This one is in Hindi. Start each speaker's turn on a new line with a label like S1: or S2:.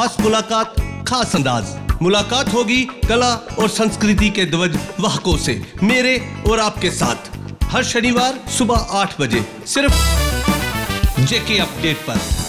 S1: खास मुलाकात, खास अंदाज। मुलाकात होगी कला और संस्कृति के ध्वज वाहकों से, मेरे और आपके साथ। हर शनिवार सुबह आठ बजे, सिर्फ़ जेके अपडेट पर।